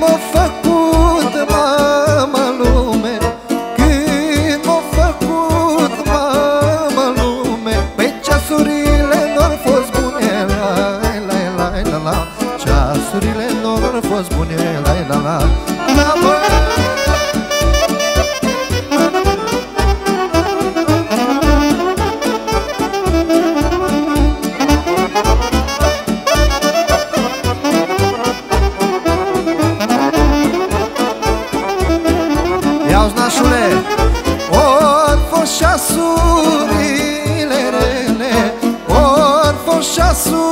m-a făcut mama lume Când m-a făcut mama lume. Păi ceasurile n-au fost bune La la la la la. Ceasurile n-au fost bune La la la la. La Ia-uzi nașule Ori fost șasurile rele Ori fost șasurile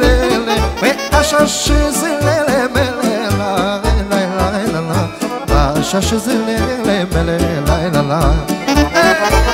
rele. Păi așa și zilele mele La la la la la Așa și zilele mele La la la. Hai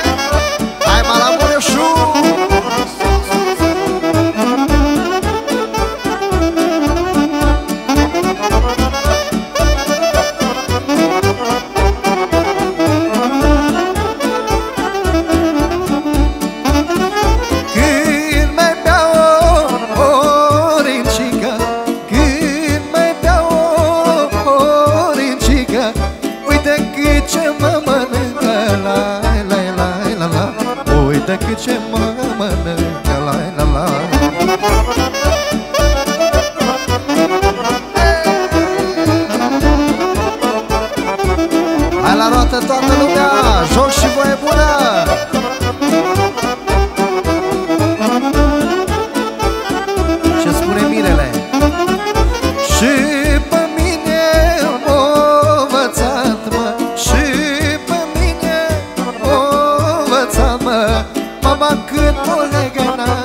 Uite cât ce mă mănâncă La la la. Hai la roată toată lumea Joc și voie bună m-a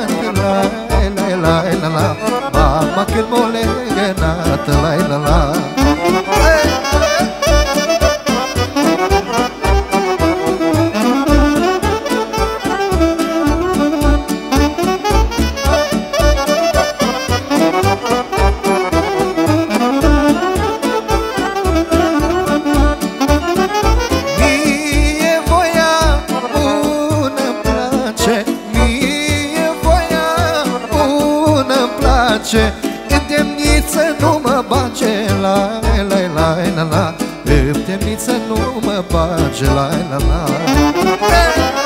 temniță nu mă bage La la la la la În temniță nu mă bage La la la. Din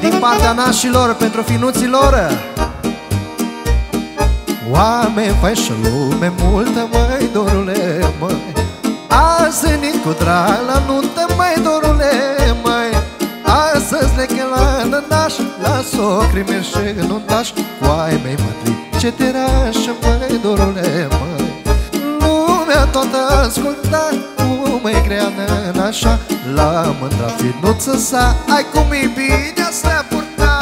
Din partea nașilor, pentru finuților. Oameni fai și lume multă, măi, dorule, măi. Azi venit cu drag la nuntă, măi, dorule, măi. Astăzi le la nănaș, la socri merg și nuntaș Cu ai mei mătri, ce te rașă, măi, dorule, măi. Lumea toată asculta, cum e grea nănașa La mândra finuță sa, ai cum e bine să purta.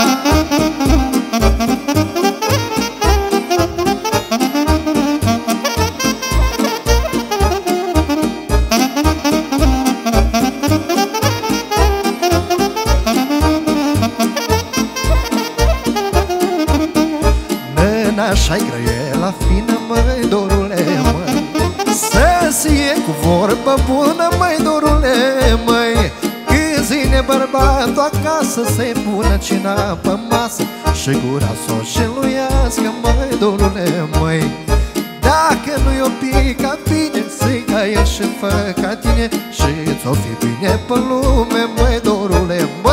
Nănașa-i grăiela fină, măi, dorule, măi. Să-ți ie cu vorbă bună, măi, dorule, măi. Când zine bărbatul acasă Să-i pună cina pe masă Și gura s-o șeluiască, măi, dorule, măi. Dacă nu-i o pica bine Să-i ca el și fă ca tine Și ți-o fi bine pe lume, măi, dorule, măi,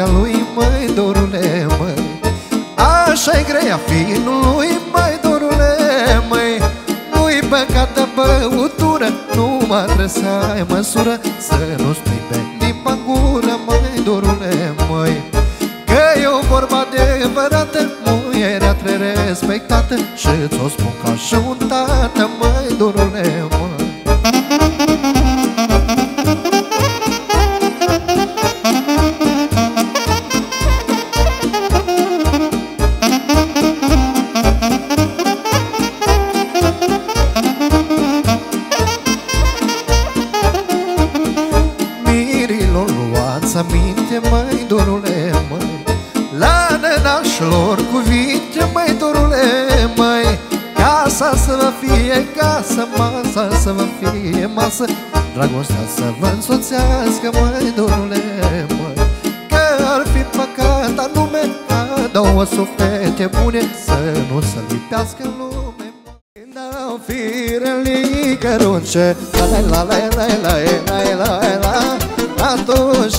partea lui, măi, dorule, măi. Așa-i greia finului, măi, dorule, măi. Nu-i băgată băutură, numai trebuie să ai măsură Să nu spui pe limba în gură, măi, dorule, măi. Că e o vorba adevărată, muierea trebuie respectată Și ți-o spun ca și un tată, măi, dorule, aminte, măi, dorule, măi La nănașilor cuvinte, măi, dorule, măi Casa să vă fie casă, masa să vă fie masă Dragostea să vă însoțească, măi, dorule, măi Că ar fi păcat anume ca două suflete bune Să nu se lipească lume Dau firelică runce La la la la la la la la la atunci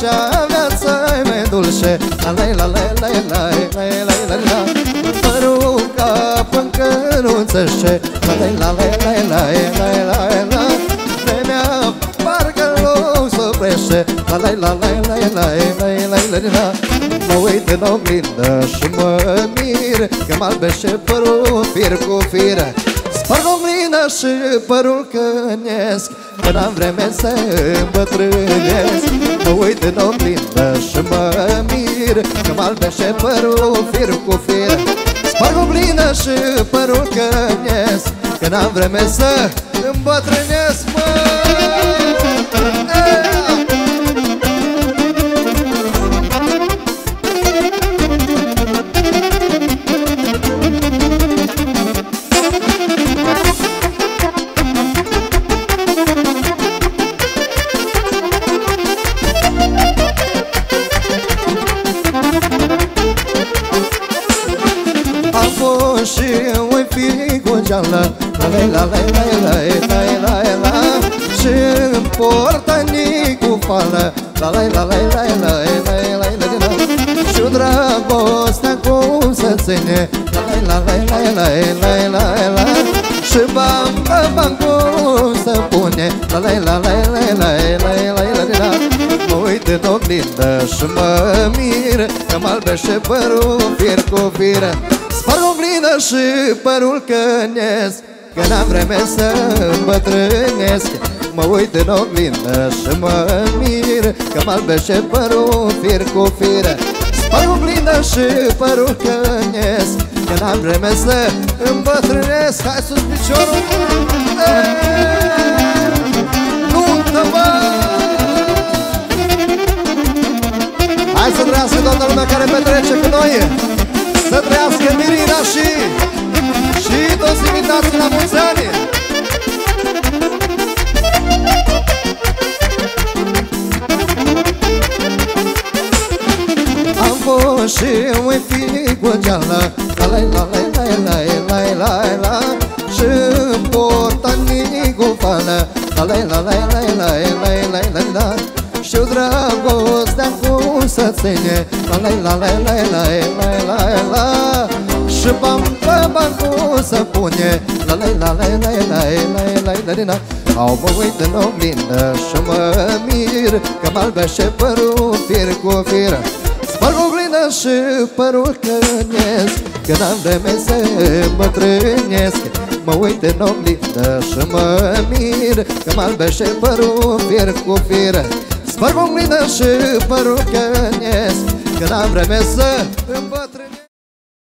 viața e mai dulce La la la la la la la la la la Părul ca până căruțăște La la la la la la la la la Vremea parcă l-o soprește La la la la la la la la la la Mă uit în oglindă și mă mir Că mă albește părul fir cu fir Sparg oglindă și părul cănesc Că n-am vreme să îmbătrânesc. Mă uit în oglindă și mă mir Că mă albește părul fir cu fir. Sparg oglindă și părul cănesc Că n-am vreme să îmbătrânesc, măi geală La la la la la la la la la Și în portanii cu fală La la la la la la la la la la Și dragostea cum se ține La la la la la la la la la Și bam bam bam cum se pune La la la la la la la la la la Mă uit în oglindă și mă mir Că mă albește părul fir cu fir Sparg oglină și părul cănesc Că n-am vreme să îmbătrânesc. Mă uit în oglindă și mă mir Că mă albește părul fir cu fir. Sparg oglină și părul cănesc Că n-am vreme să îmbătrânesc. Hai sus piciorul Nuntă, bă! Hai trăiască Mirina și Și toți invitații la mulți ani Am fost și un fi cu geală La la la la la la la la la Și porta cu fală La la la la la la la la la la Și-o dragostea cum să ține La la la la la la la la la Și bam bam bam cum să pune La la la la la la la la la la Au mă uit în oglindă și mă mir Că mă albește părul fir cu fir Sparg oglindă și părul cănesc Că n-am vreme să mă trânesc Mă uit în oglindă și mă mir Că mă albește părul fir cu fir fără mâină și părucă Că când am vreme să împătrânesc.